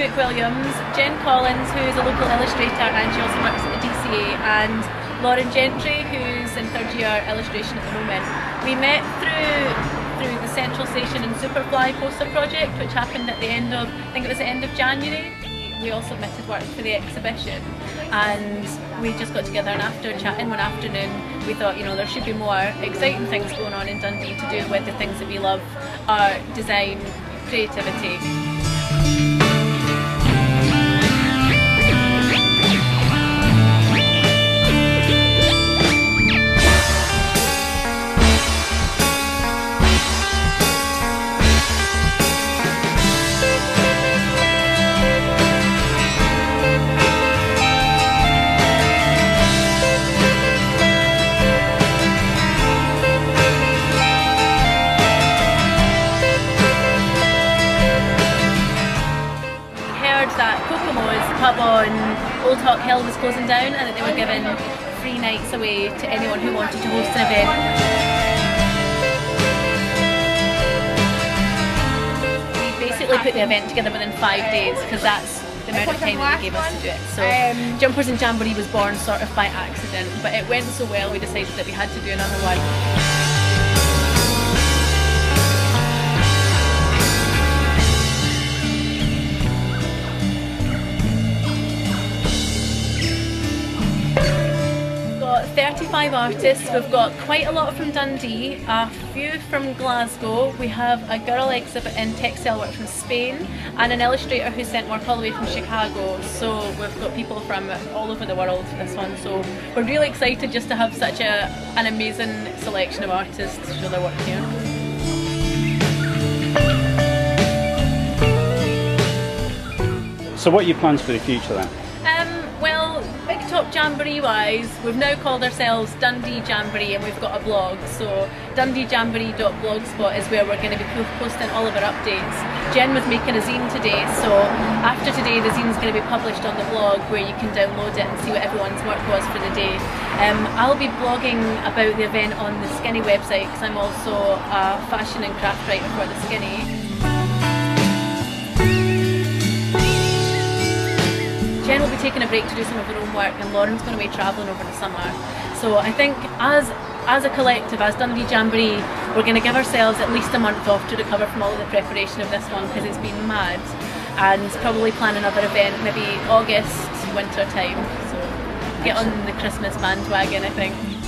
McWilliams, Jen Collins, who's a local illustrator and she also works at the DCA, and Lauren Gentry, who's in third year illustration at the moment. We met through through the Central Station and Superfly poster project, which happened at the end of, I think it was the end of January. We all submitted work for the exhibition and we just got together and after chatting one afternoon we thought you know there should be more exciting things going on in Dundee to do with the things that we love, art, design, creativity. On Old Hawkhill was closing down and that they were giving free nights away to anyone who wanted to host an event. We basically put the event together within five days because that's the amount of time that they gave us to do it. So um, Jumpers and Jamboree was born sort of by accident, but it went so well we decided that we had to do another one. 35 artists. We've got quite a lot from Dundee, a few from Glasgow. We have a girl exhibit in textile work from Spain and an illustrator who sent work all the way from Chicago. So we've got people from all over the world for this one. So we're really excited just to have such a, an amazing selection of artists show their work here. So what are your plans for the future then? Top Jamboree wise, we've now called ourselves Dundee Jamboree and we've got a blog. So dundeejamboree.blogspot is where we're going to be posting all of our updates. Jen was making a zine today, so after today the zine is going to be published on the blog where you can download it and see what everyone's work was for the day. Um, I'll be blogging about the event on the Skinny website because I'm also a fashion and craft writer for the Skinny. Taking a break to do some of her own work and Lauren's going away travelling over the summer. So I think as as a collective, as Dundee Jamboree, we're going to give ourselves at least a month off to recover from all of the preparation of this one because it's been mad and probably plan another event maybe August, winter time. So get on the Christmas bandwagon I think.